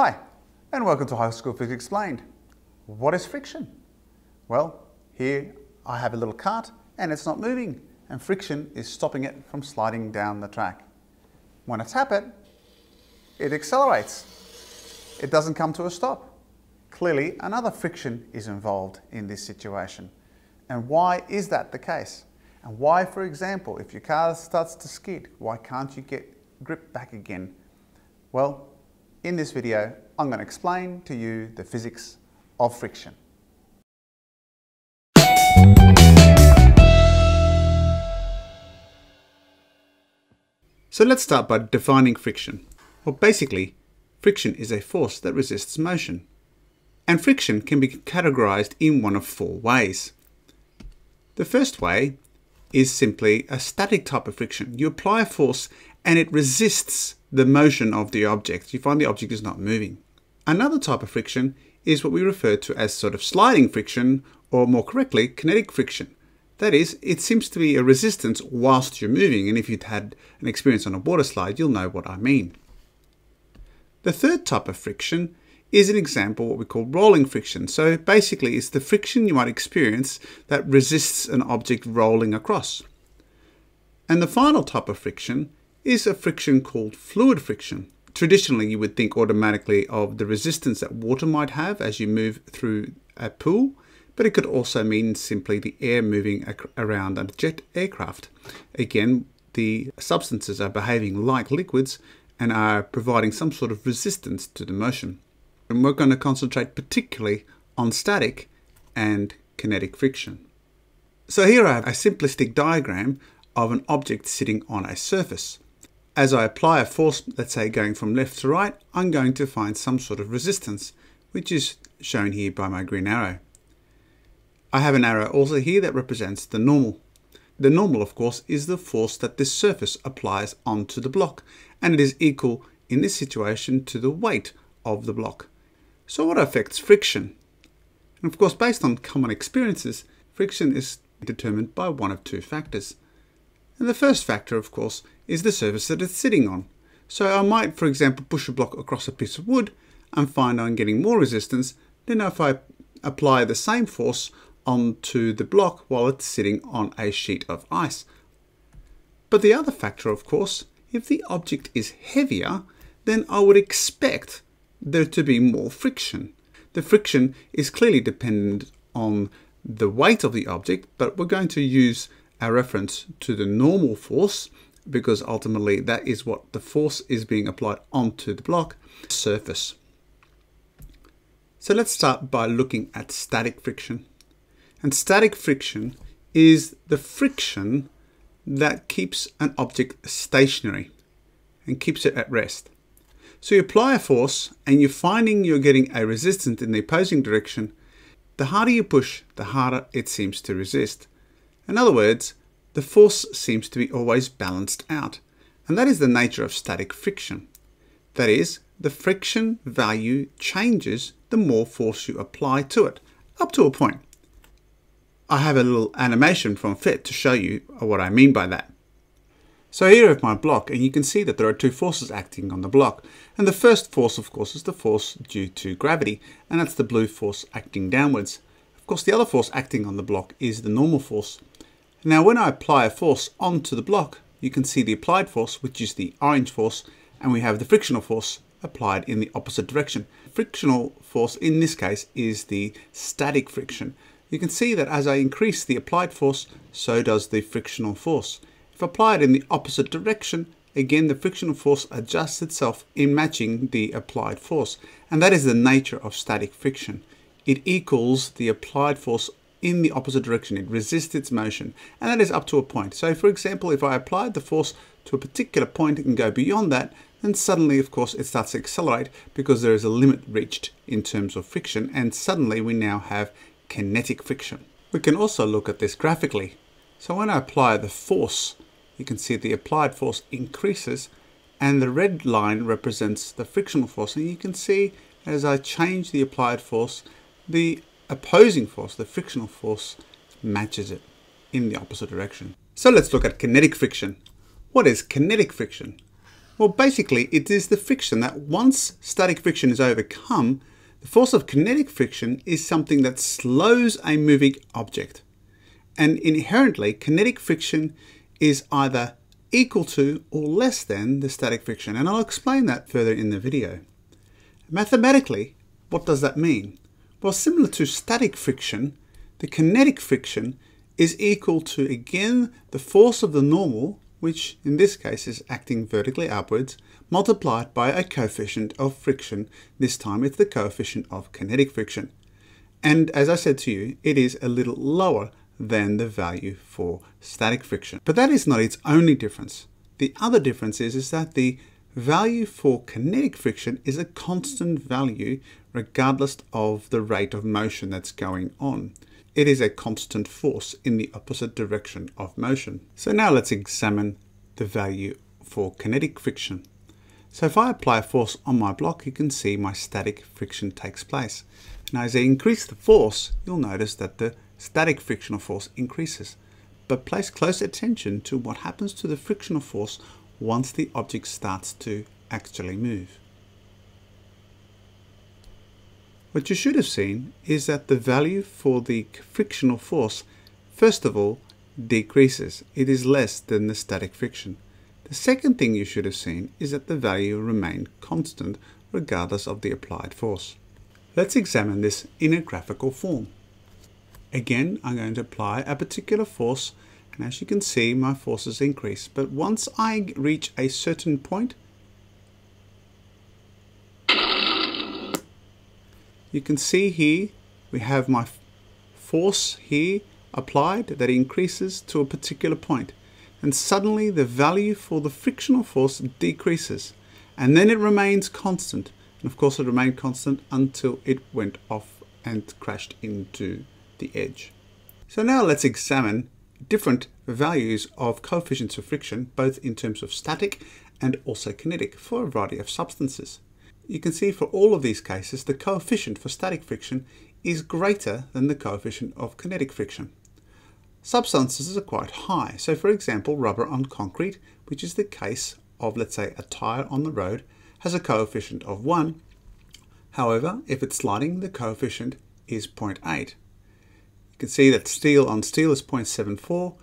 Hi, and welcome to High School Physics Explained. What is friction? Well, here I have a little cart and it's not moving, and friction is stopping it from sliding down the track. When I tap it, it accelerates. It doesn't come to a stop. Clearly, another friction is involved in this situation. And why is that the case? And why, for example, if your car starts to skid, why can't you get grip back again? Well, in this video, I'm going to explain to you the physics of friction. So let's start by defining friction. Well, basically, friction is a force that resists motion. And friction can be categorized in one of four ways. The first way is simply a static type of friction. You apply a force and it resists the motion of the object. You find the object is not moving. Another type of friction is what we refer to as sort of sliding friction, or more correctly, kinetic friction. That is, it seems to be a resistance whilst you're moving, and if you've had an experience on a water slide, you'll know what I mean. The third type of friction is an example what we call rolling friction. So basically it's the friction you might experience that resists an object rolling across. And the final type of friction is a friction called fluid friction. Traditionally you would think automatically of the resistance that water might have as you move through a pool, but it could also mean simply the air moving around a jet aircraft. Again, the substances are behaving like liquids and are providing some sort of resistance to the motion and we're going to concentrate particularly on static and kinetic friction. So here I have a simplistic diagram of an object sitting on a surface. As I apply a force, let's say going from left to right, I'm going to find some sort of resistance, which is shown here by my green arrow. I have an arrow also here that represents the normal. The normal, of course, is the force that this surface applies onto the block, and it is equal in this situation to the weight of the block. So what affects friction? And of course, based on common experiences, friction is determined by one of two factors. And the first factor, of course, is the surface that it's sitting on. So I might, for example, push a block across a piece of wood and find I'm getting more resistance than if I apply the same force onto the block while it's sitting on a sheet of ice. But the other factor, of course, if the object is heavier, then I would expect there to be more friction. The friction is clearly dependent on the weight of the object, but we're going to use a reference to the normal force because ultimately that is what the force is being applied onto the block surface. So let's start by looking at static friction. And static friction is the friction that keeps an object stationary and keeps it at rest. So you apply a force and you're finding you're getting a resistance in the opposing direction. The harder you push, the harder it seems to resist. In other words, the force seems to be always balanced out. And that is the nature of static friction. That is, the friction value changes the more force you apply to it, up to a point. I have a little animation from PhET to show you what I mean by that. So here I have my block and you can see that there are two forces acting on the block. And the first force of course is the force due to gravity and that's the blue force acting downwards. Of course the other force acting on the block is the normal force. Now when I apply a force onto the block you can see the applied force which is the orange force and we have the frictional force applied in the opposite direction. Frictional force in this case is the static friction. You can see that as I increase the applied force so does the frictional force. If applied in the opposite direction, again the frictional force adjusts itself in matching the applied force. And that is the nature of static friction. It equals the applied force in the opposite direction. It resists its motion. And that is up to a point. So for example, if I applied the force to a particular point and go beyond that, then suddenly, of course, it starts to accelerate because there is a limit reached in terms of friction. And suddenly we now have kinetic friction. We can also look at this graphically. So when I apply the force you can see the applied force increases and the red line represents the frictional force and you can see as I change the applied force the opposing force, the frictional force matches it in the opposite direction. So let's look at kinetic friction. What is kinetic friction? Well, basically, it is the friction that once static friction is overcome, the force of kinetic friction is something that slows a moving object. And inherently, kinetic friction is either equal to or less than the static friction. And I'll explain that further in the video. Mathematically, what does that mean? Well, similar to static friction, the kinetic friction is equal to, again, the force of the normal, which in this case is acting vertically upwards, multiplied by a coefficient of friction. This time it's the coefficient of kinetic friction. And as I said to you, it is a little lower than the value for static friction. But that is not its only difference. The other difference is, is that the value for kinetic friction is a constant value regardless of the rate of motion that's going on. It is a constant force in the opposite direction of motion. So now let's examine the value for kinetic friction. So if I apply a force on my block, you can see my static friction takes place. Now as I increase the force, you'll notice that the static frictional force increases. But place close attention to what happens to the frictional force once the object starts to actually move. What you should have seen is that the value for the frictional force, first of all, decreases. It is less than the static friction. The second thing you should have seen is that the value remained constant regardless of the applied force. Let's examine this in a graphical form. Again, I'm going to apply a particular force and as you can see my forces increase but once I reach a certain point you can see here we have my force here applied that increases to a particular point. And suddenly the value for the frictional force decreases. And then it remains constant. And of course it remained constant until it went off and crashed into the edge. So now let's examine different values of coefficients of friction, both in terms of static and also kinetic for a variety of substances. You can see for all of these cases, the coefficient for static friction is greater than the coefficient of kinetic friction. Substances are quite high. So for example, rubber on concrete, which is the case of, let's say, a tire on the road, has a coefficient of 1. However, if it's sliding, the coefficient is 0.8. You can see that steel on steel is 0.74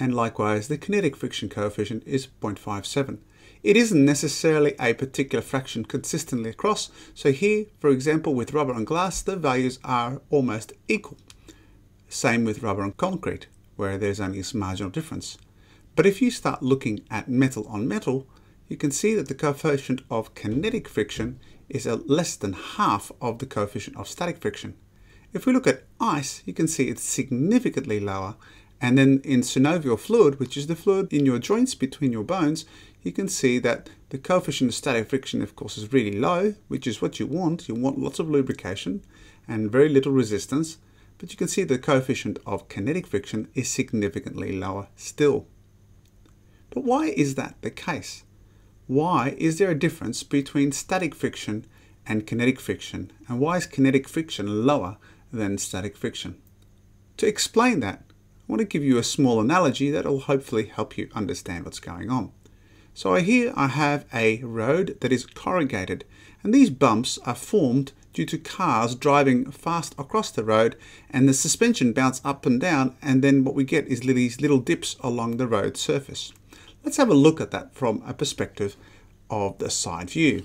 and likewise the kinetic friction coefficient is 0.57. It isn't necessarily a particular fraction consistently across, so here, for example, with rubber and glass, the values are almost equal. Same with rubber and concrete, where there's only a marginal difference. But if you start looking at metal on metal, you can see that the coefficient of kinetic friction is less than half of the coefficient of static friction. If we look at ice, you can see it's significantly lower. And then in synovial fluid, which is the fluid in your joints between your bones, you can see that the coefficient of static friction, of course, is really low, which is what you want. You want lots of lubrication and very little resistance. But you can see the coefficient of kinetic friction is significantly lower still. But why is that the case? Why is there a difference between static friction and kinetic friction? And why is kinetic friction lower than static friction. To explain that, I want to give you a small analogy that will hopefully help you understand what's going on. So here I have a road that is corrugated and these bumps are formed due to cars driving fast across the road and the suspension bounce up and down and then what we get is these little dips along the road surface. Let's have a look at that from a perspective of the side view.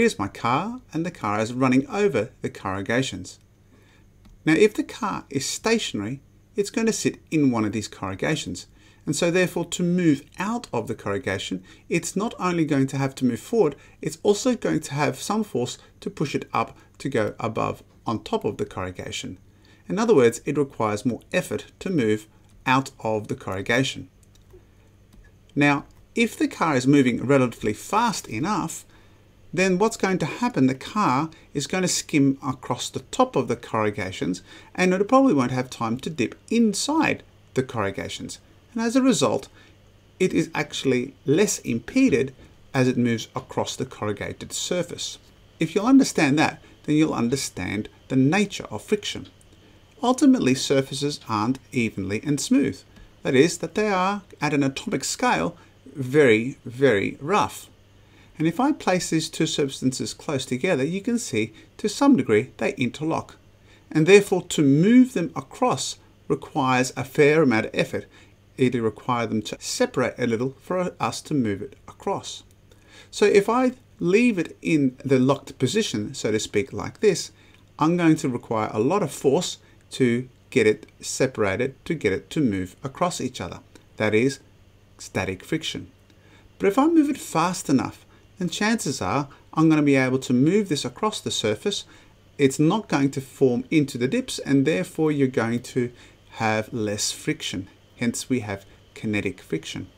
Here's my car and the car is running over the corrugations. Now if the car is stationary, it's going to sit in one of these corrugations. And so therefore to move out of the corrugation, it's not only going to have to move forward, it's also going to have some force to push it up to go above on top of the corrugation. In other words, it requires more effort to move out of the corrugation. Now, if the car is moving relatively fast enough, then what's going to happen, the car is going to skim across the top of the corrugations and it probably won't have time to dip inside the corrugations. And as a result, it is actually less impeded as it moves across the corrugated surface. If you'll understand that, then you'll understand the nature of friction. Ultimately, surfaces aren't evenly and smooth. That is, that they are, at an atomic scale, very, very rough. And if I place these two substances close together, you can see to some degree they interlock. And therefore to move them across requires a fair amount of effort. Either require them to separate a little for us to move it across. So if I leave it in the locked position, so to speak, like this, I'm going to require a lot of force to get it separated, to get it to move across each other. That is static friction. But if I move it fast enough, then chances are I'm going to be able to move this across the surface. It's not going to form into the dips and therefore you're going to have less friction. Hence we have kinetic friction.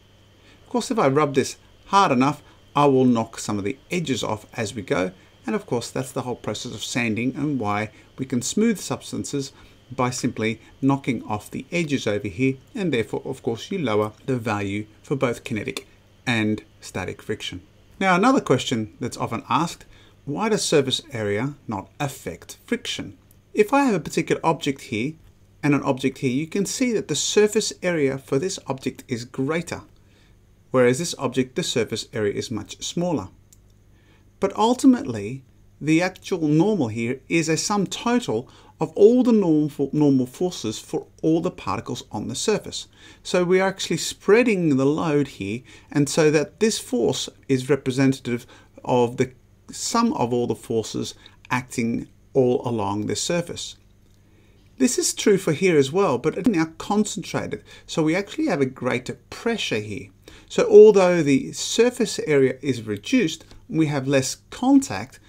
Of course, if I rub this hard enough, I will knock some of the edges off as we go. And of course, that's the whole process of sanding and why we can smooth substances by simply knocking off the edges over here. And therefore, of course, you lower the value for both kinetic and static friction. Now, another question that's often asked, why does surface area not affect friction? If I have a particular object here and an object here, you can see that the surface area for this object is greater whereas this object, the surface area is much smaller. But ultimately, the actual normal here is a sum total of all the normal, forces for all the particles on the surface. So we are actually spreading the load here, and so that this force is representative of the sum of all the forces acting all along the surface. This is true for here as well, but it's now concentrated, so we actually have a greater pressure here. So although the surface area is reduced, we have less contact,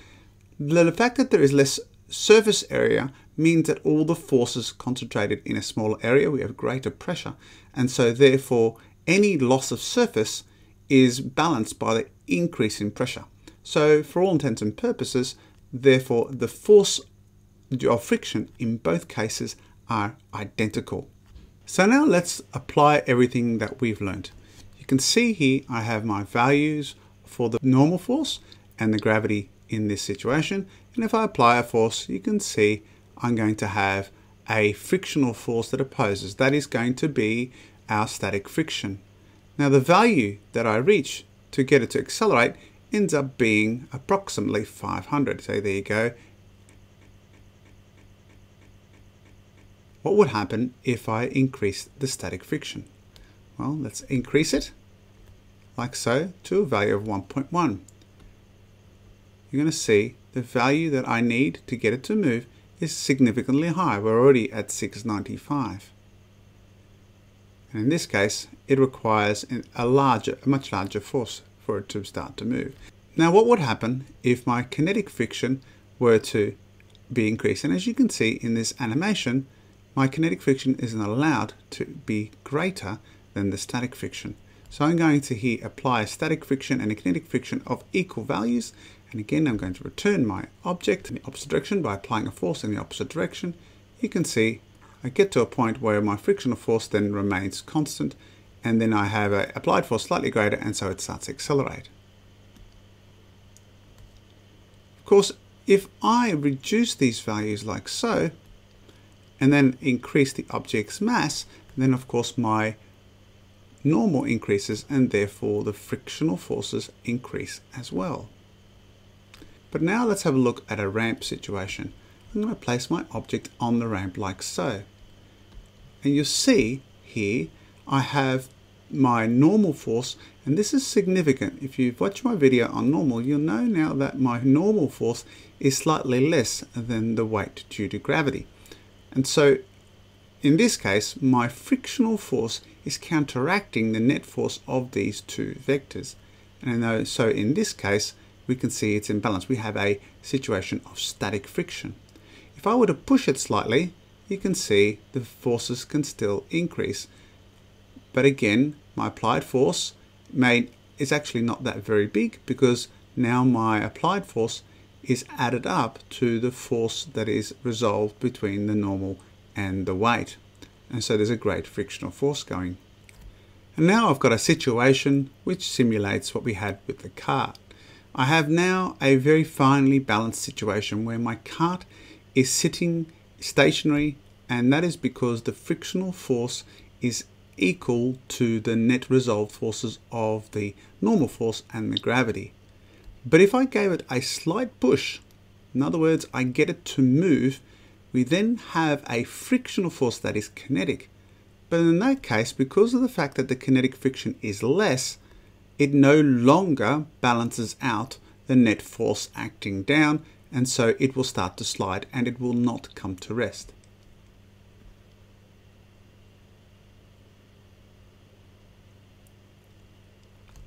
the fact that there is less surface area means that all the forces concentrated in a smaller area, we have greater pressure. And so therefore, any loss of surface is balanced by the increase in pressure. So for all intents and purposes, therefore the force of friction in both cases are identical. So now let's apply everything that we've learned. You can see here I have my values for the normal force and the gravity in this situation. And if I apply a force, you can see I'm going to have a frictional force that opposes. That is going to be our static friction. Now the value that I reach to get it to accelerate ends up being approximately 500. So there you go. What would happen if I increase the static friction? Well, let's increase it, like so, to a value of 1.1. You're going to see the value that I need to get it to move is significantly high. We're already at 695. And in this case, it requires a larger, a much larger force for it to start to move. Now, what would happen if my kinetic friction were to be increased? And as you can see in this animation, my kinetic friction isn't allowed to be greater than the static friction. So I'm going to here apply a static friction and a kinetic friction of equal values. And again, I'm going to return my object in the opposite direction by applying a force in the opposite direction. You can see I get to a point where my frictional force then remains constant and then I have a applied force slightly greater and so it starts to accelerate. Of course, if I reduce these values like so, and then increase the object's mass, then of course my normal increases and therefore the frictional forces increase as well. But now let's have a look at a ramp situation. I'm going to place my object on the ramp like so. And you'll see here I have my normal force and this is significant. If you've watched my video on normal, you'll know now that my normal force is slightly less than the weight due to gravity. And so in this case, my frictional force is counteracting the net force of these two vectors. And so in this case, we can see it's in balance. We have a situation of static friction. If I were to push it slightly, you can see the forces can still increase. But again, my applied force may, is actually not that very big because now my applied force is added up to the force that is resolved between the normal and the weight. And so there's a great frictional force going. And now I've got a situation which simulates what we had with the cart. I have now a very finely balanced situation where my cart is sitting stationary and that is because the frictional force is equal to the net resolved forces of the normal force and the gravity. But if I gave it a slight push, in other words, I get it to move, we then have a frictional force that is kinetic. But in that case, because of the fact that the kinetic friction is less, it no longer balances out the net force acting down, and so it will start to slide and it will not come to rest.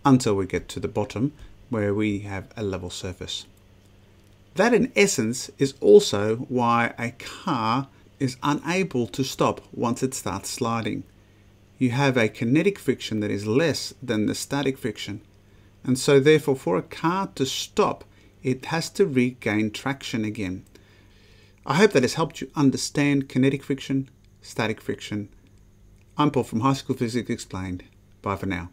Until we get to the bottom where we have a level surface. That in essence is also why a car is unable to stop once it starts sliding. You have a kinetic friction that is less than the static friction. And so therefore for a car to stop, it has to regain traction again. I hope that has helped you understand kinetic friction, static friction. I'm Paul from High School Physics Explained. Bye for now.